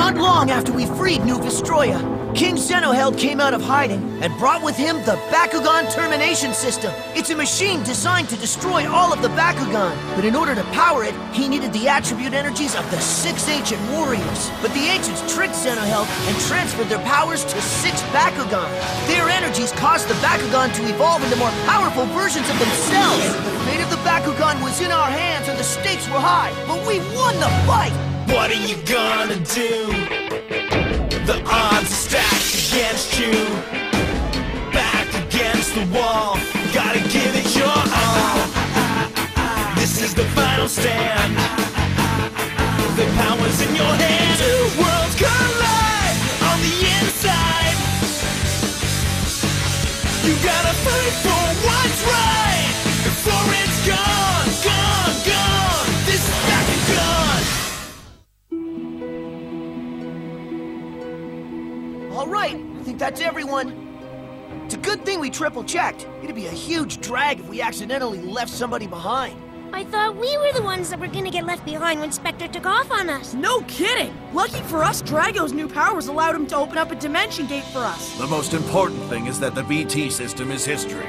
Not long after we freed New Vestroia, King Zenoheld came out of hiding and brought with him the Bakugan Termination System. It's a machine designed to destroy all of the Bakugan, but in order to power it, he needed the attribute energies of the six ancient warriors. But the ancients tricked Zenoheld and transferred their powers to six Bakugan. Their energies caused the Bakugan to evolve into more powerful versions of themselves. The fate of the Bakugan was in our hands and the stakes were high, but we won the fight! What are you gonna do? The odds are stacked against you. Back against the wall, gotta give it your all. This is the final stand. The power's in your hands. Two worlds collide on the inside. You gotta fight for what's right that's everyone. It's a good thing we triple checked. It'd be a huge drag if we accidentally left somebody behind. I thought we were the ones that were gonna get left behind when Spectra took off on us. No kidding! Lucky for us, Drago's new powers allowed him to open up a dimension gate for us. The most important thing is that the BT system is history.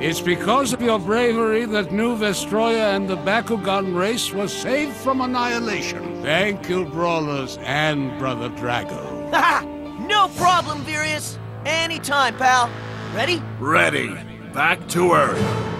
It's because of your bravery that New Vestroia and the Bakugan race were saved from annihilation. Thank you, Brawlers and Brother Drago. No problem, Virius. Anytime, pal. Ready? Ready. Back to Earth.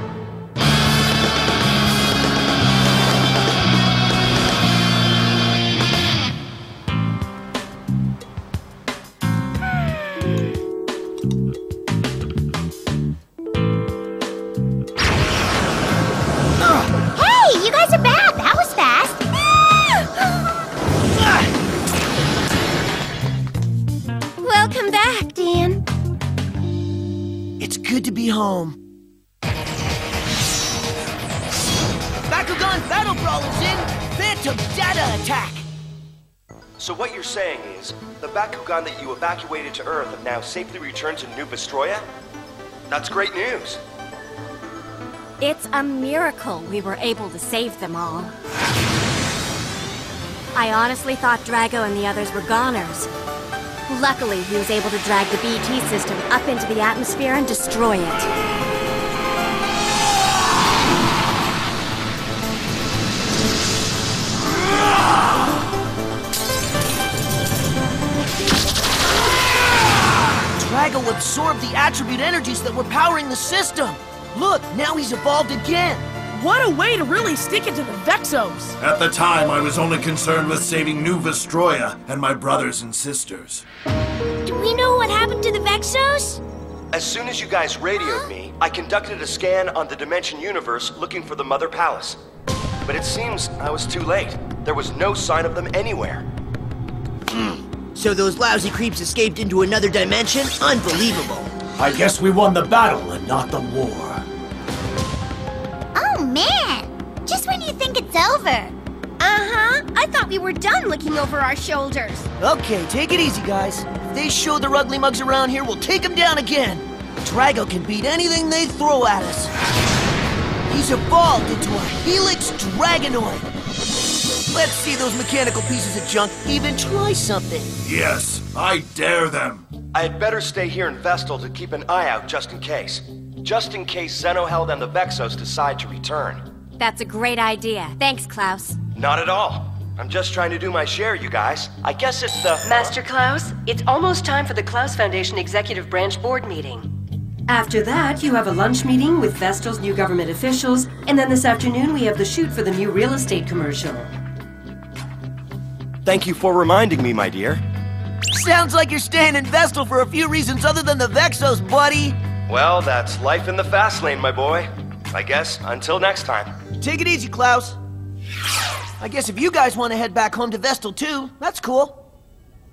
Good to be home. Bakugan Battle Brawlers in! Phantom Data Attack! So what you're saying is, the Bakugan that you evacuated to Earth have now safely returned to New Vestroia? That's great news. It's a miracle we were able to save them all. I honestly thought Drago and the others were goners. Luckily, he was able to drag the BT system up into the atmosphere and destroy it. Drago absorbed the attribute energies that were powering the system. Look, now he's evolved again. What a way to really stick it to the Vexos! At the time, I was only concerned with saving New Vestroia and my brothers and sisters. Do we know what happened to the Vexos? As soon as you guys radioed me, I conducted a scan on the Dimension Universe looking for the Mother Palace. But it seems I was too late. There was no sign of them anywhere. Hmm. So those lousy creeps escaped into another dimension? Unbelievable. I guess we won the battle and not the war. Oh man! Just when you think it's over. Uh-huh. I thought we were done looking over our shoulders. Okay, take it easy, guys. If they show their ugly mugs around here, we'll take them down again. Drago can beat anything they throw at us. He's evolved into a Helix Dragonoid. Let's see those mechanical pieces of junk even try something. Yes, I dare them. I had better stay here in Vestal to keep an eye out just in case. Just in case Zenoheld and the Vexos decide to return. That's a great idea. Thanks, Klaus. Not at all. I'm just trying to do my share, you guys. I guess it's the. Master Klaus, it's almost time for the Klaus Foundation Executive Branch Board meeting. After that, you have a lunch meeting with Vestal's new government officials, and then this afternoon we have the shoot for the new real estate commercial. Thank you for reminding me, my dear. Sounds like you're staying in Vestal for a few reasons other than the Vexos, buddy. Well, that's life in the fast lane, my boy. I guess until next time. Take it easy, Klaus. I guess if you guys want to head back home to Vestal too, that's cool.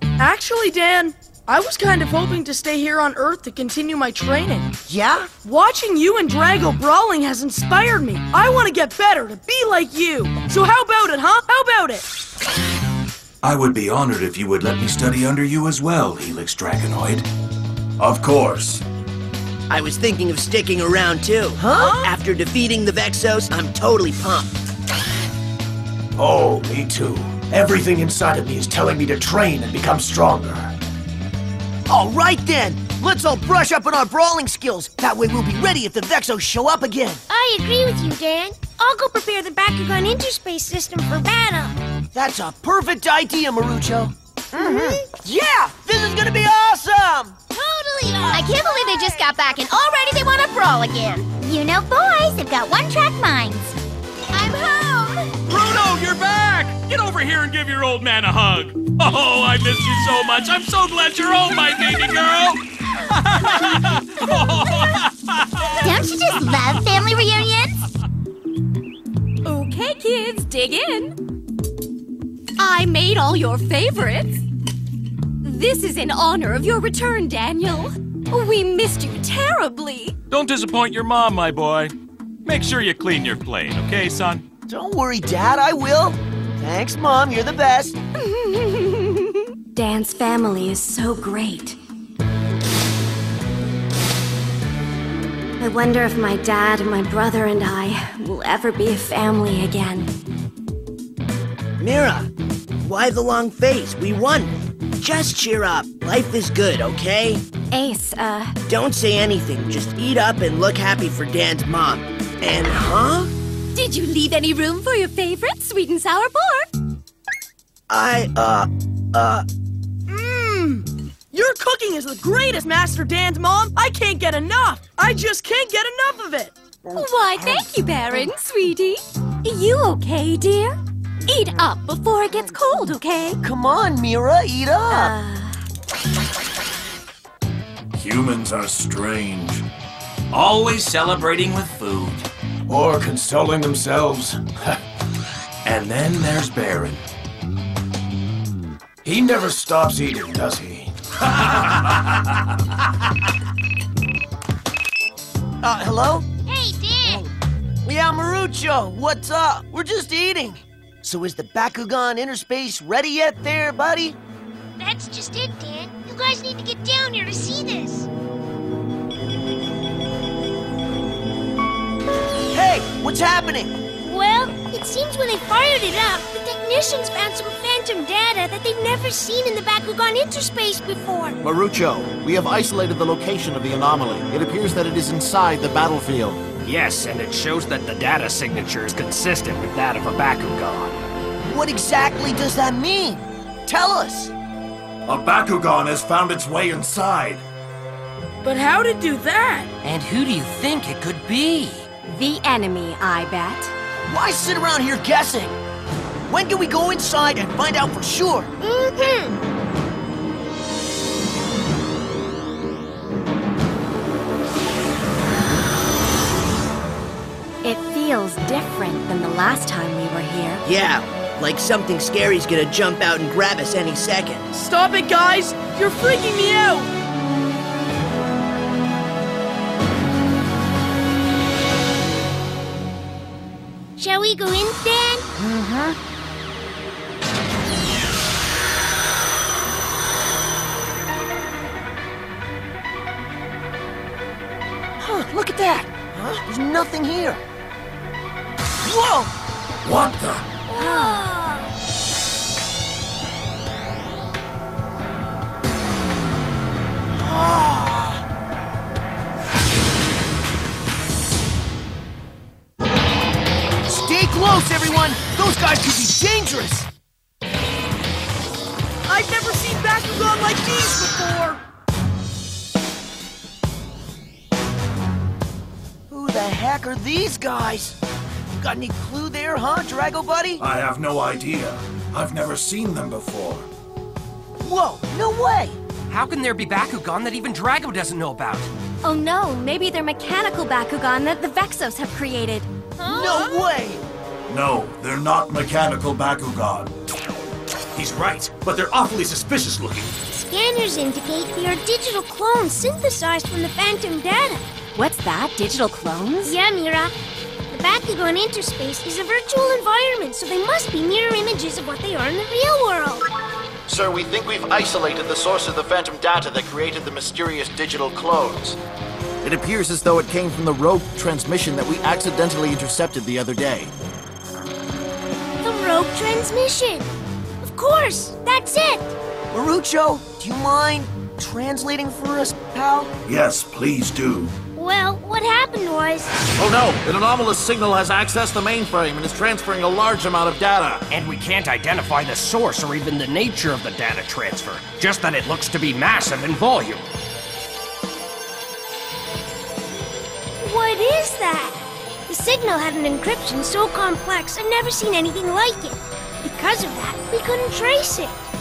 Actually, Dan, I was kind of hoping to stay here on Earth to continue my training. Yeah? Watching you and Drago brawling has inspired me. I want to get better, to be like you. So how about it, huh? How about it? I would be honored if you would let me study under you as well, Helix Dragonoid. Of course. I was thinking of sticking around too. Huh? After defeating the Vexos, I'm totally pumped. Oh, me too. Everything inside of me is telling me to train and become stronger. All right then, let's all brush up on our brawling skills. That way we'll be ready if the Vexos show up again. I agree with you, Dan. I'll go prepare the Bakugan interspace system for battle. That's a perfect idea, Marucho. Mm-hmm. Yeah, this is gonna be awesome! Totally awesome. I can't believe they just got back and already they want to brawl again. You know, boys, they've got one-track minds. I'm home. Runo, you're back! Get over here and give your old man a hug. Oh, I missed you so much. I'm so glad you're home, my baby girl. Don't you just love family reunions? Okay, kids, dig in. I made all your favorites. This is in honor of your return, Daniel. We missed you terribly. Don't disappoint your mom, my boy. Make sure you clean your plate, okay, son? Don't worry, Dad, I will. Thanks, Mom, you're the best. Dan's family is so great. I wonder if my dad my brother and I will ever be a family again. Mira, why the long face? We won. Just cheer up. Life is good, okay? Ace, uh. Don't say anything. Just eat up and look happy for Dan's mom. And, huh? Did you leave any room for your favorite sweet and sour pork? I, uh, uh. Mmm. Your cooking is the greatest, Master Dan's mom. I can't get enough. I just can't get enough of it. Why, thank you, Baron, sweetie. Are you okay, dear? Eat up before it gets cold, okay? Come on, Mira, eat up. Humans are strange. Always celebrating with food. Or consoling themselves. and then there's Baron. He never stops eating, does he? uh, hello? Hey, Dan! Yeah, Marucho, what's up? We're just eating. So is the Bakugan Interspace ready yet there, buddy? That's just it, Dan. You guys need to get down here to see this. Hey, what's happening? Well, it seems when they fired it up, the technicians found some phantom data that they've never seen in the Bakugan Interspace before. Marucho, we have isolated the location of the anomaly. It appears that it is inside the battlefield. Yes, and it shows that the data signature is consistent with that of a Bakugan. What exactly does that mean? Tell us! A Bakugan has found its way inside. But how to do that? And who do you think it could be? The enemy, I bet. Why sit around here guessing? When can we go inside and find out for sure? Mm-hmm. Feels different than the last time we were here. Yeah, like something scary's gonna jump out and grab us any second. Stop it, guys! You're freaking me out! Shall we go in, Dan? Mm-hmm. Huh, look at that! Huh? There's nothing here. Whoa! What the? Stay close, everyone! Those guys could be dangerous! I've never seen Bakugan like these before! Who the heck are these guys? Got any clue there, huh, Drago buddy? I have no idea. I've never seen them before. Whoa, no way! How can there be Bakugan that even Drago doesn't know about? Oh no, maybe they're mechanical Bakugan that the Vexos have created. No way! No, they're not mechanical Bakugan. He's right, but they're awfully suspicious looking. Scanners indicate they are digital clones synthesized from the phantom data. What's that? Digital clones? Yeah, Mira. The Bakugan interspace is a virtual environment, so they must be mirror images of what they are in the real world. Sir, we think we've isolated the source of the phantom data that created the mysterious digital clones. It appears as though it came from the rogue transmission that we accidentally intercepted the other day. The rogue transmission. Of course. That's it. Marucho, do you mind translating for us, pal? Yes, please do. Well, what happened was... Oh no! An anomalous signal has accessed the mainframe and is transferring a large amount of data. And we can't identify the source or even the nature of the data transfer. Just that it looks to be massive in volume. What is that? The signal had an encryption so complex I've never seen anything like it. Because of that, we couldn't trace it.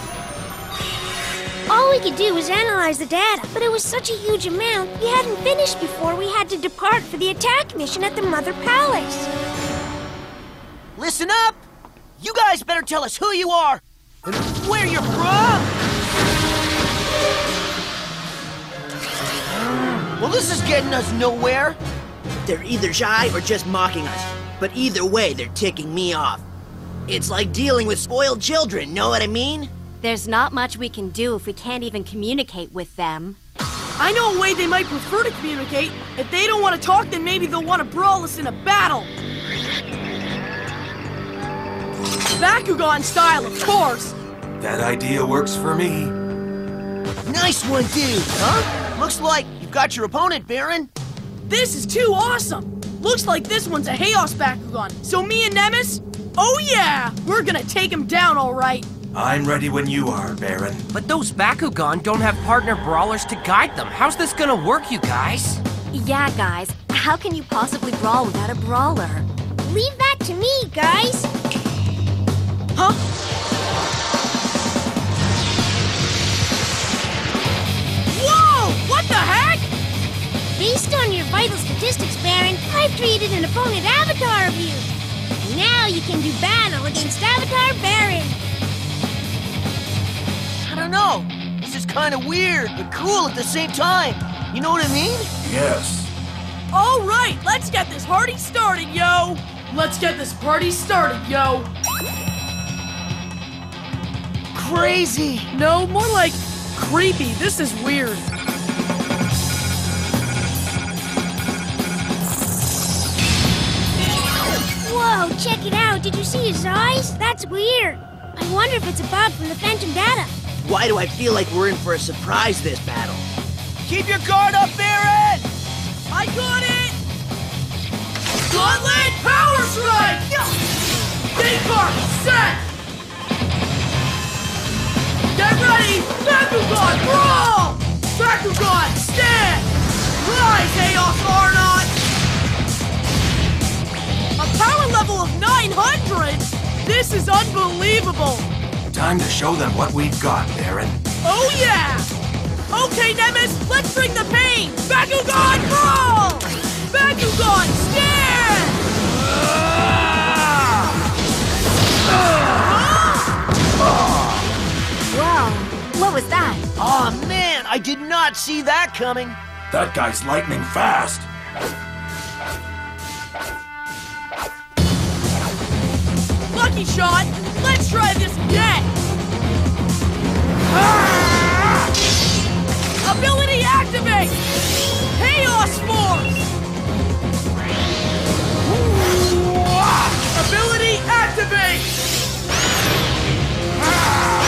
All we could do was analyze the data, but it was such a huge amount, we hadn't finished before we had to depart for the attack mission at the Mother Palace. Listen up! You guys better tell us who you are and where you're from! Well, this is getting us nowhere. They're either shy or just mocking us. But either way, they're ticking me off. It's like dealing with spoiled children, know what I mean? There's not much we can do if we can't even communicate with them. I know a way they might prefer to communicate. If they don't want to talk, then maybe they'll want to brawl us in a battle. Bakugan style, of course. That idea works for me. Nice one, dude, huh? Looks like you've got your opponent, Baron. This is too awesome. Looks like this one's a Chaos Bakugan. So me and Nemus, oh yeah, we're gonna take him down all right. I'm ready when you are, Baron. But those Bakugan don't have partner brawlers to guide them. How's this gonna work, you guys? Yeah, guys. How can you possibly brawl without a brawler? Leave that to me, guys. Huh? Whoa! What the heck? Based on your vital statistics, Baron, I've created an opponent avatar of you. Now you can do battle against Avatar Baron. I don't know. This is kind of weird, but cool at the same time. You know what I mean? Yes. All right, let's get this party started, yo. Let's get this party started, yo. Crazy. No, more like creepy. This is weird. Whoa, check it out. Did you see his eyes? That's weird. I wonder if it's a bug from the Phantom Data. Why do I feel like we're in for a surprise this battle? Keep your guard up, Baron! I got it! Gauntlet Power Strike! Gate card, set! Get ready! Bakugan, brawl! Bakugan, stand! Rise, Chaos Arnott! A power level of 900? This is unbelievable! Time to show them what we've got, Baron. Oh yeah! Okay, Nemus, let's bring the pain! Bakugan, brawl! Bakugan, stand! Wow, what was that? Aw, oh, man, I did not see that coming. That guy's lightning fast. Lucky shot! Let's try this again! Ah! Ability activate! Chaos Force! Ability activate! Ah!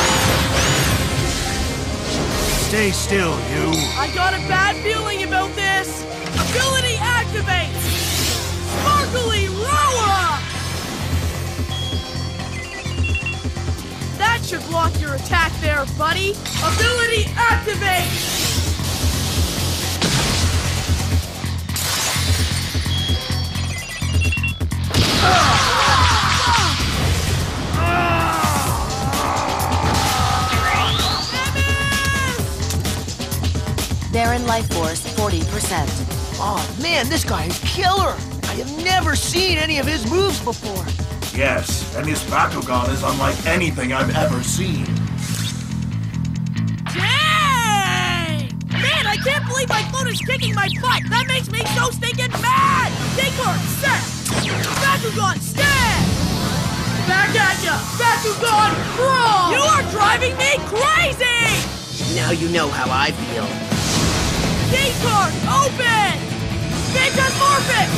Stay still, you. I got a bad feeling about this! Ability activate! Sparkly should attack there, buddy! Ability activate! Baron Life Force 40%. Oh man, this guy is killer! I have never seen any of his moves before. Yes, and his Bakugan is unlike anything I've ever seen. Believe is kicking my butt! That makes me so stinking mad! Gate card, set! Bakugan, stand! Back at ya! Bakugan, brawl! You are driving me crazy! Now you know how I feel. Gate card, open! Metamorphic!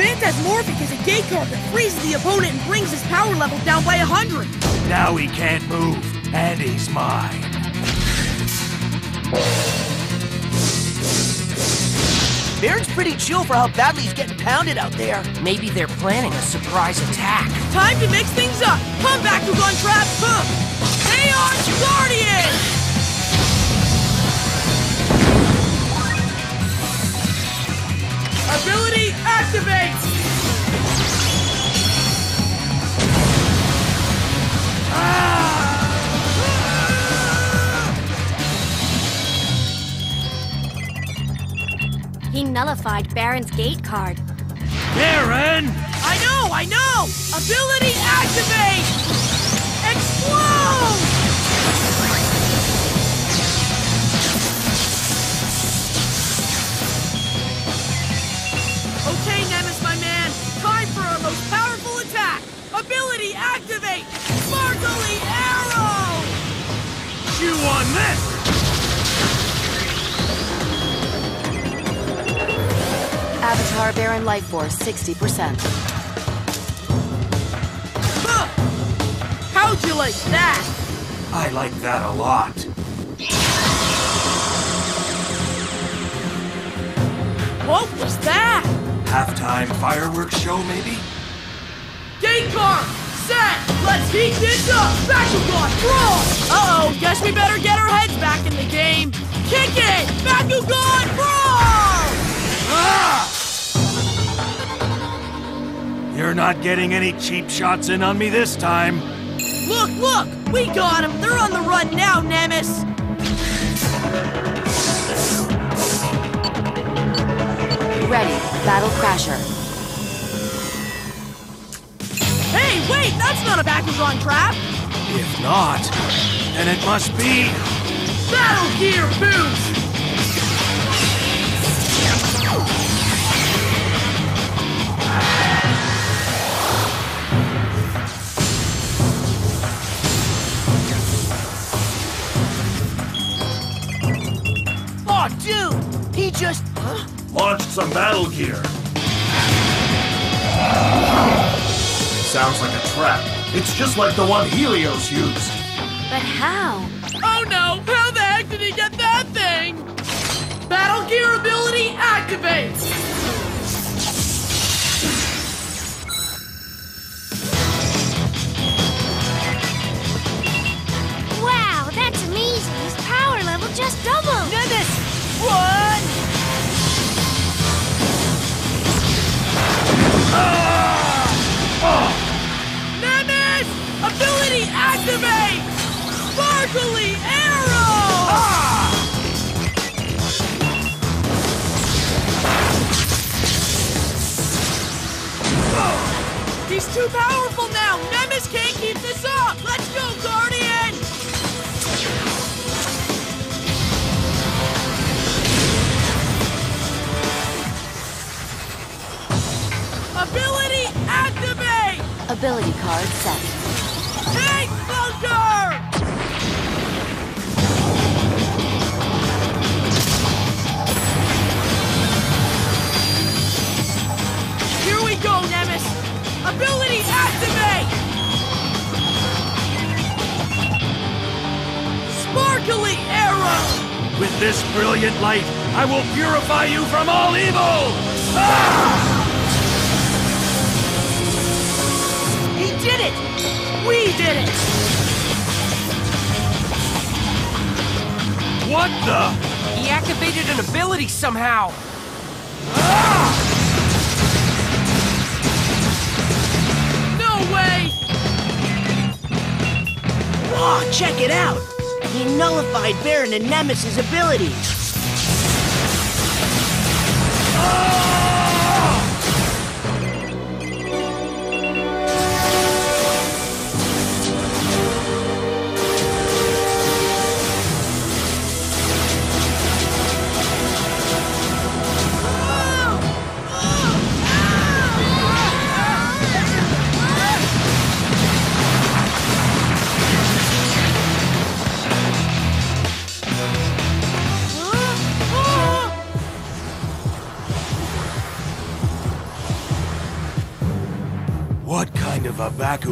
Phantasmorphic is a gate card that freezes the opponent and brings his power level down by 100. Now he can't move, and he's mine. Baron's pretty chill for how badly he's getting pounded out there. Maybe they're planning a surprise attack. Time to mix things up. Come back, Ugon Trap. He nullified Baron's gate card. Baron! I know, I know! Ability activate! Explode! Okay, Nemesis, my man. Time for our most powerful attack. Ability activate! Sparkly arrow! You on this! Avatar Baron Life Force 60%. Huh. How'd you like that? I like that a lot. What was that? Halftime fireworks show, maybe? Gate card! Set! Let's heat this up! Bakugan, brawl! Uh-oh, guess we better get our heads back in the game. Kick it! Bakugan, brawl! Ah! You're not getting any cheap shots in on me this time. Look, look! We got them! They're on the run now, Nemesis! Ready. Battle Crasher. Hey, wait! That's not a Bakugan trap! If not, then it must be... Battle Gear Boost! Dude! He just... Huh? Launched some battle gear. It Sounds like a trap. It's just like the one Helios used. But how? Oh no! How the heck did he get that thing? Battle Gear ability activate! Wow, that's amazing. His power level just doubled. Nemesis! One! Ah! Ah! Nemesis! Ability! Sparkly arrow! Ah! He's too powerful now! Nemesis can't keep this up! Ability card set. Tank bunker! Here we go, Nemesis! Ability activate! Sparkly arrow! With this brilliant light, I will purify you from all evil! Ah! Did it! We did it! What the? He activated an ability somehow. No way! Oh, check it out! He nullified Baron and Nemesis' abilities. What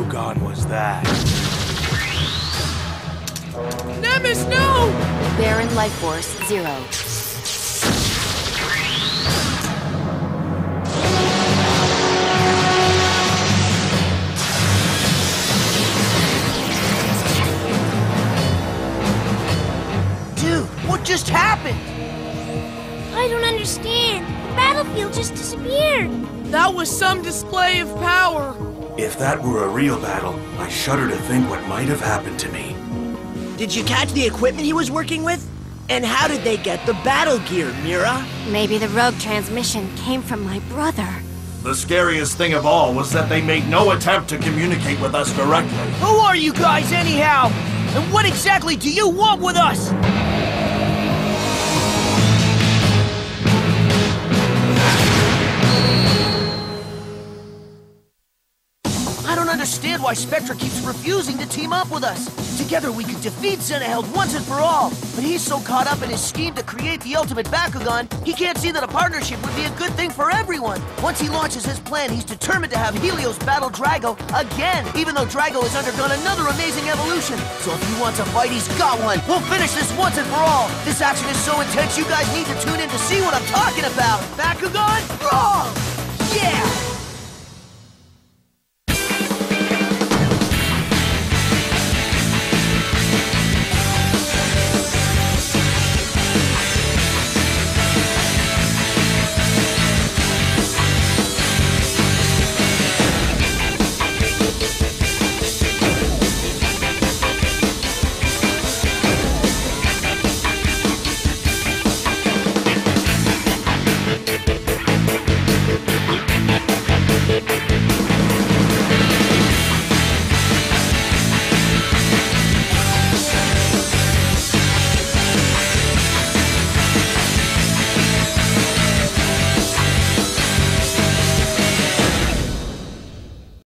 of a Bakugan was that? Nemesis, no! Baron Life Force, zero. Dude, what just happened? I don't understand. The battlefield just disappeared. That was some display of power. If that were a real battle, I shudder to think what might have happened to me. Did you catch the equipment he was working with? And how did they get the battle gear, Mira? Maybe the rogue transmission came from my brother. The scariest thing of all was that they made no attempt to communicate with us directly. Who are you guys, anyhow? And what exactly do you want with us? Why Spectra keeps refusing to team up with us. Together we could defeat Zenoheld once and for all. But he's so caught up in his scheme to create the ultimate Bakugan, he can't see that a partnership would be a good thing for everyone. Once he launches his plan, he's determined to have Helios battle Drago again, even though Drago has undergone another amazing evolution. So if he wants a fight, he's got one. We'll finish this once and for all. This action is so intense, you guys need to tune in to see what I'm talking about. Bakugan, brawl! Yeah!